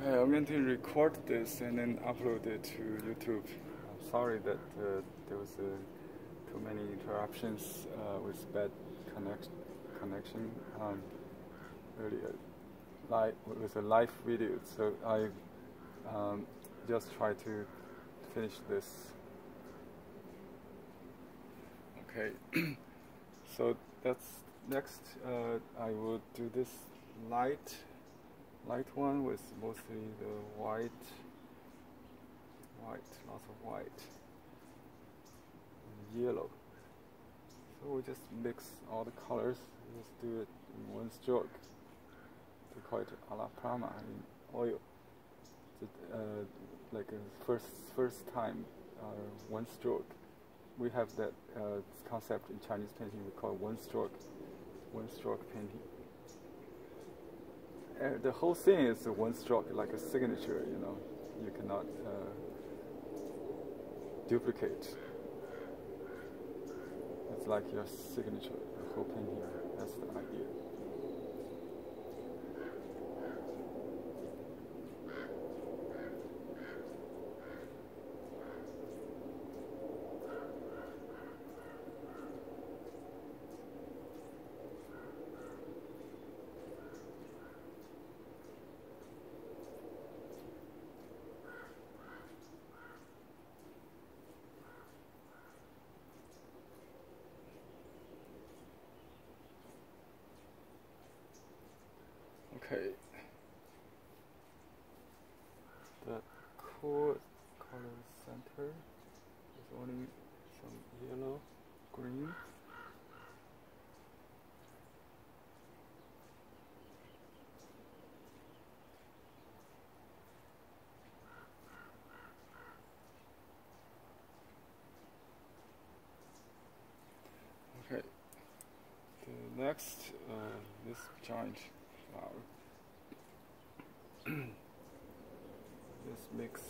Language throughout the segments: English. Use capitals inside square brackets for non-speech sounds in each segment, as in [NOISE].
Okay, I'm going to record this and then upload it to YouTube. I'm sorry that uh, there was uh, too many interruptions uh, with bad connect connection um, earlier. Live with a live video, so I um, just try to finish this. Okay, [CLEARS THROAT] so that's next. Uh, I will do this light light one with mostly the white, white, lots of white, and yellow. So we just mix all the colors, just do it in one stroke. We call it a la Parma in oil. uh, like a first first time, uh, one stroke. We have that uh, concept in Chinese painting. We call one stroke, one stroke painting the whole thing is one stroke, like a signature, you know. You cannot uh, duplicate. It's like your signature, the whole painting. That's the idea. Okay. The core color center is only some yellow, green. Okay. The next, uh, this giant flower. [CLEARS THROAT] Just mix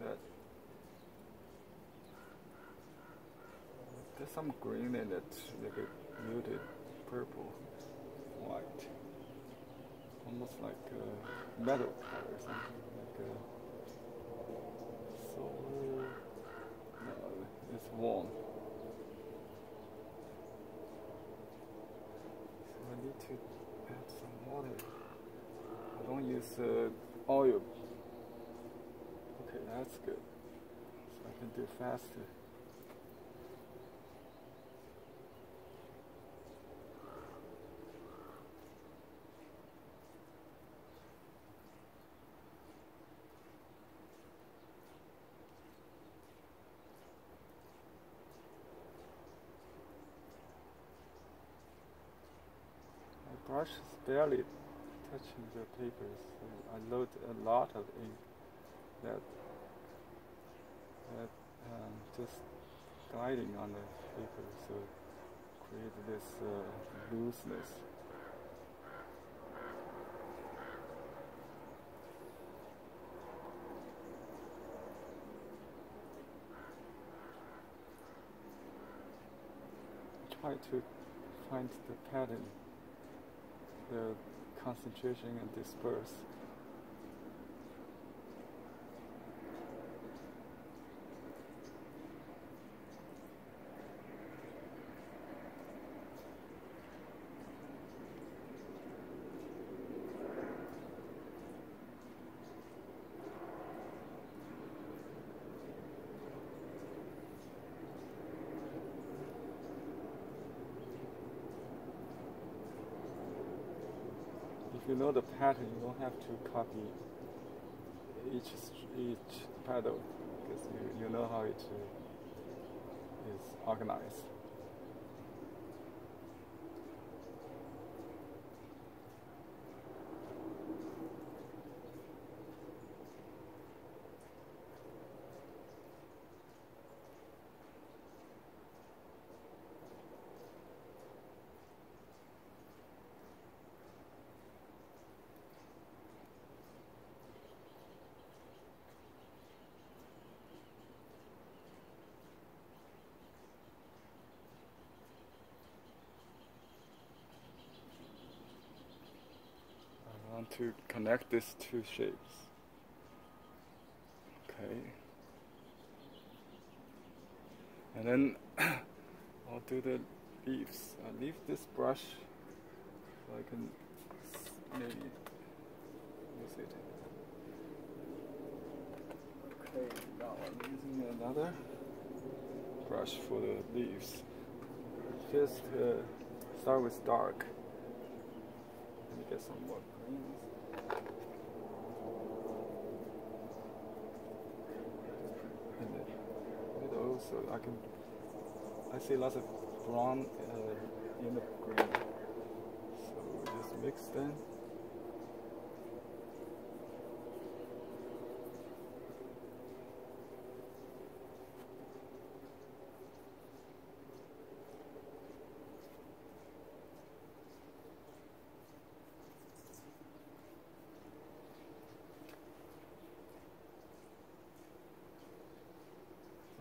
that. There's some green in it, a muted purple, white, almost like a metal color or something, like a solar. No, it's warm. So I need to add some water. I use uh, oil. Okay, that's good. So I can do faster. Brush is barely touching the papers. I load a lot of ink that that um, just gliding on the paper, so create this uh, looseness. Try to find the pattern, the concentration and disperse. You know the pattern, you don't have to copy each each petal because you, you know how it uh, is organized. I want to connect these two shapes. Okay. And then [COUGHS] I'll do the leaves. I'll leave this brush so I can maybe use it. Okay, now I'm using another brush for the leaves. Just uh, start with dark. Let me get some more. And also I can I see lots of brown uh, in the green. So we just mix them.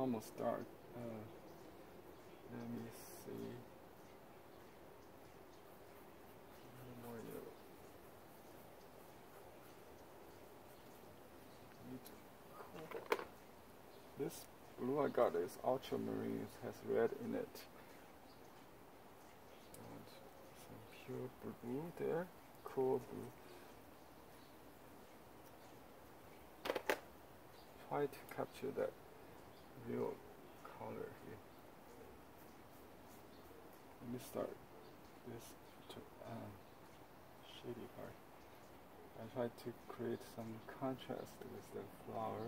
Almost dark. Uh, let me see. More yellow. This blue I got is ultramarine. It has red in it. And some pure blue there. Cool blue. Try to capture that real color here. Let me start this um, shady part. I try to create some contrast with the flower.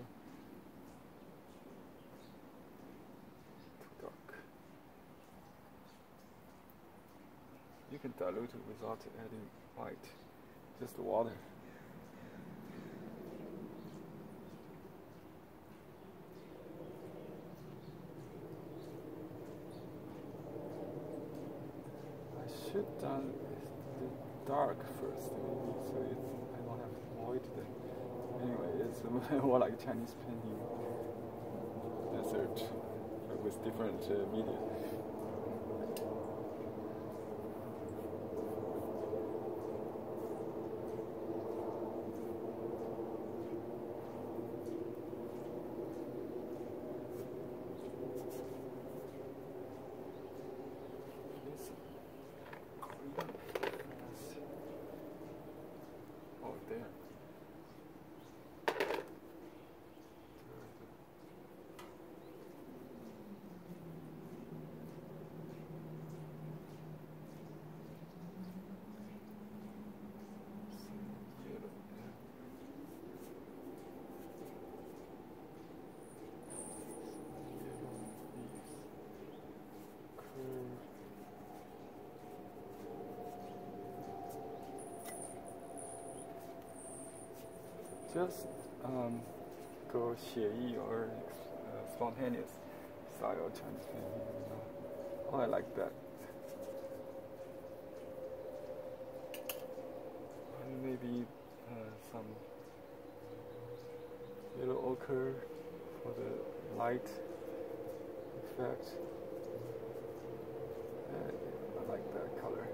Too dark. You can dilute it without adding white, just water. Should done the dark first, so it's, I don't have to void then. Anyway, it's [LAUGHS] more like Chinese painting desert with different uh, media. Just um, go 写意 or uh, spontaneous style Chinese painting. Oh, I like that. And maybe uh, some little ochre for the light effect. And I like that color.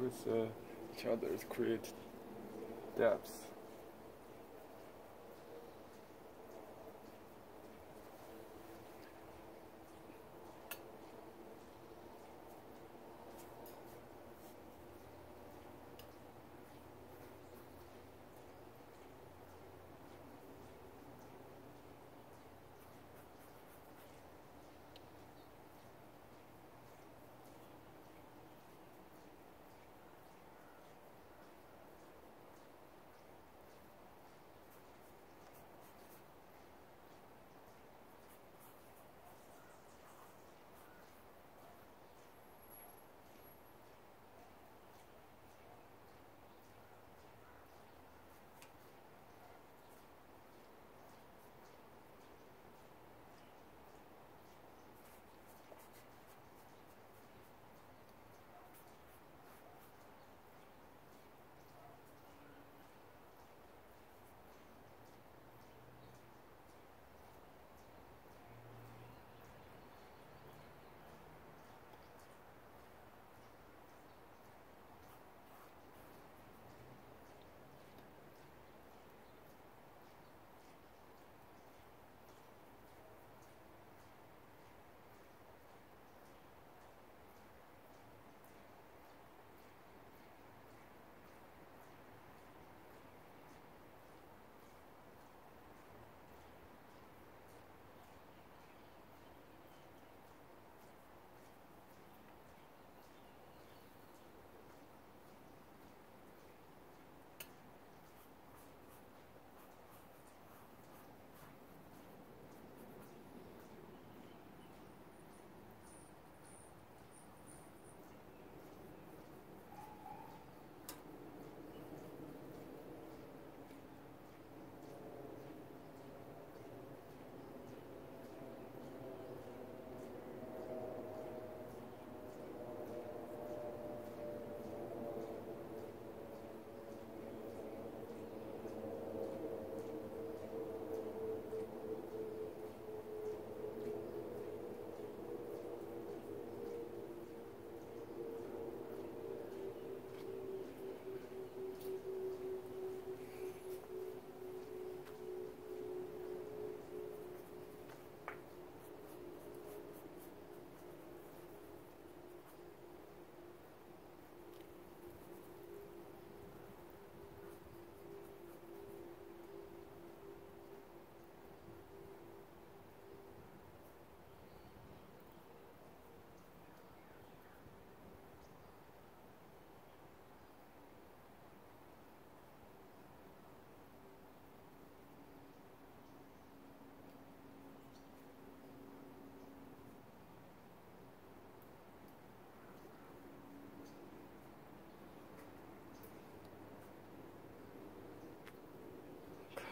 With uh, each other create depths.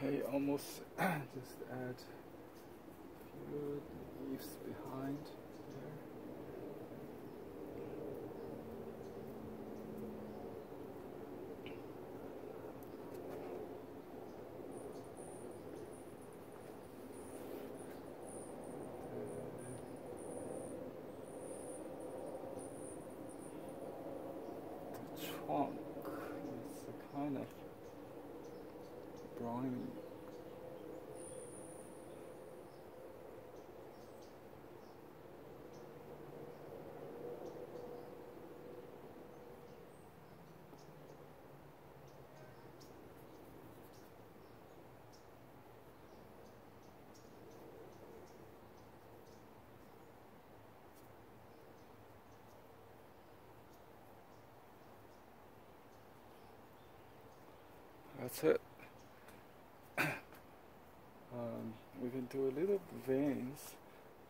Okay, almost [CLEARS THROAT] just add a few leaves behind there. The trunk is a kind of browny. That's it. [COUGHS] um, we can do a little veins,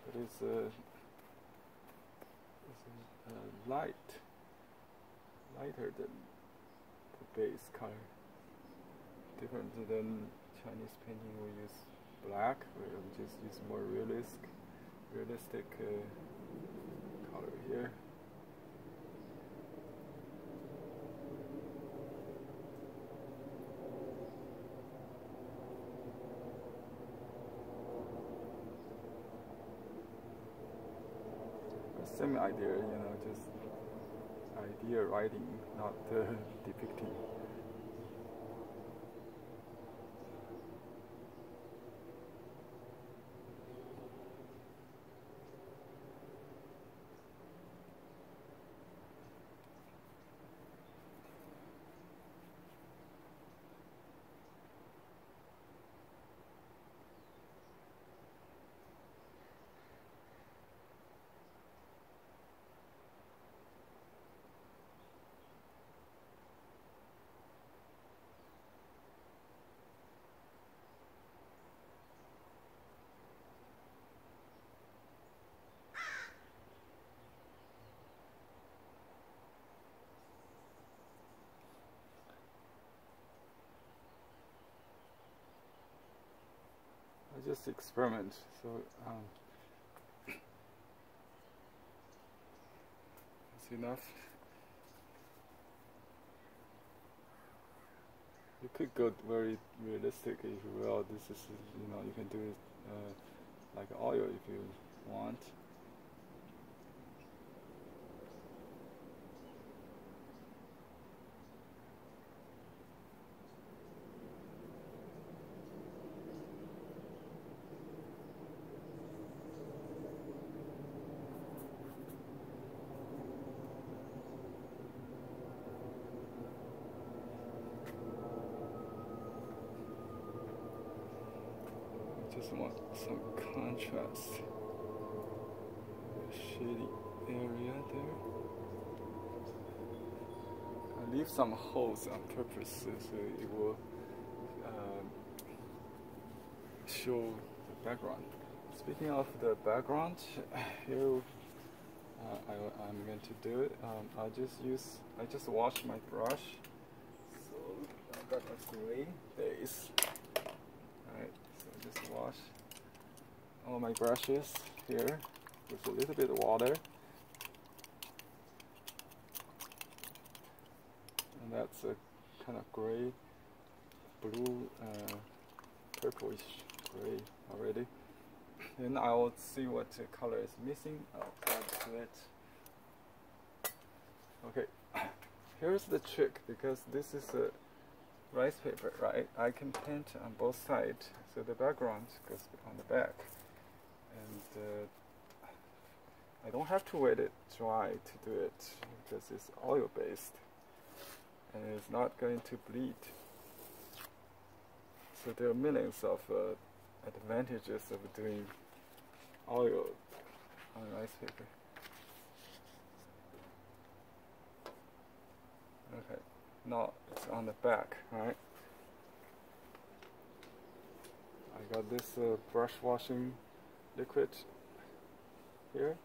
but it's a, it's a, uh, light, lighter than the base color. Different than Chinese painting, we use black. We just use more realistic, realistic uh, color here. Same idea, you know, just idea writing, not uh, [LAUGHS] depicting. Experiment. So um, it's enough. You could go very realistic if you will. This is you know you can do it uh, like oil if you want. Just want some contrast. Shady area there. I leave some holes on purpose so it will um, show the background. Speaking of the background, [SIGHS] here uh, I, am going to do it. Um, I just use, I just wash my brush. So I got a gray base. Alright, just wash all my brushes here with a little bit of water. And that's a kind of gray, blue, uh, purplish gray already. Then I'll see what color is missing. I'll add to it. Okay, [COUGHS] here's the trick because this is a rice paper, right? I can paint on both sides, so the background goes on the back. And uh, I don't have to wait it dry to do it because it's oil based and it's not going to bleed. So there are millions of uh, advantages of doing oil on rice paper. Okay, now on the back, right? I got this uh, brush washing liquid here.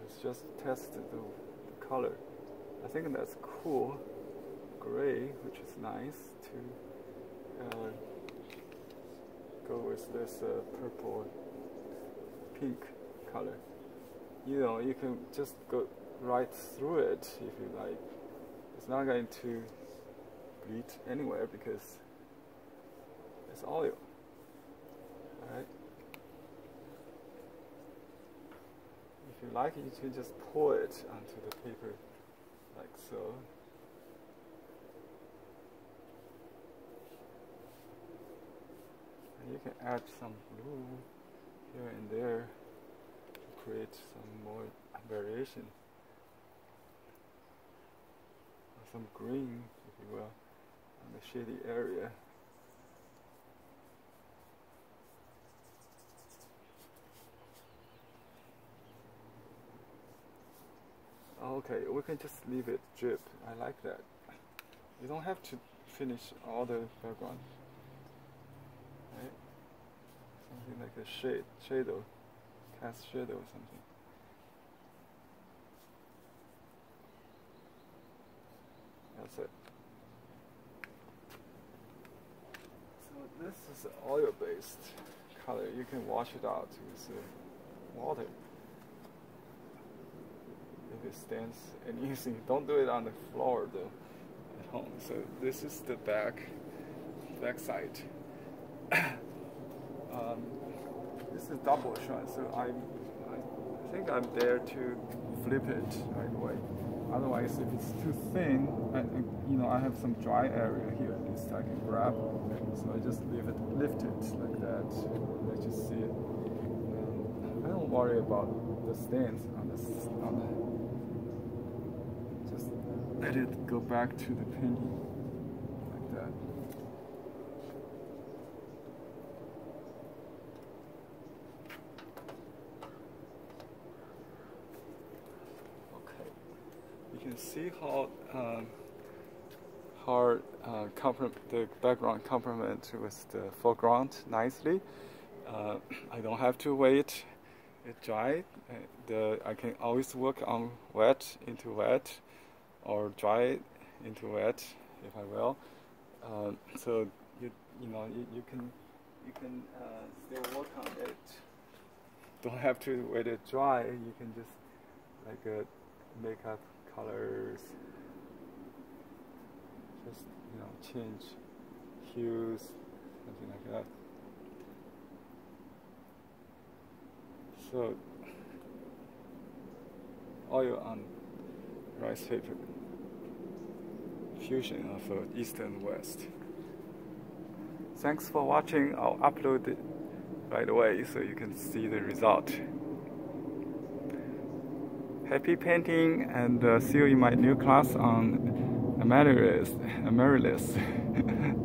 Let's just test the, the color. I think that's cool. Gray, which is nice to uh, go with this uh, purple pink color. You know, you can just go right through it if you like. It's not going to bleed anywhere because it's oil. Alright? If you like, you can just pour it onto the paper like so. And you can add some blue here and there create some more variation. Some green, if you will, on the shady area. Okay, we can just leave it drip. I like that. You don't have to finish all the background. Right? Something like a shade, shadow, cast shadow or something. That's it. So this is oil-based color. You can wash it out with uh, water if it stands and [LAUGHS] easy. Don't do it on the floor though at home. So this is the back back side. um, this is double Xuan, so I, I think I'm there to flip it right away. Otherwise, if it's too thin, I, you know, I have some dry area here. At least I can grab. So I just leave it, lift it like that. Let you see it. I don't worry about the stains on the on the. Just let it go back to the painting like that. Okay, you can see how um, how uh, the background complement with the foreground nicely. Uh, I don't have to wait it dry. The I can always work on wet into wet or dry into wet if I will. Uh, so you you know you, you can you can uh, still work on it. Don't have to wait it dry. You can just like uh, make up colors. Just you know change hues, something like that. So oil on rice paper fusion of uh, east and west. Thanks for watching. I'll upload it right away so you can see the result. Happy painting and uh, see you in my new class on Amaryllis. [LAUGHS] Amaryllis. [LAUGHS]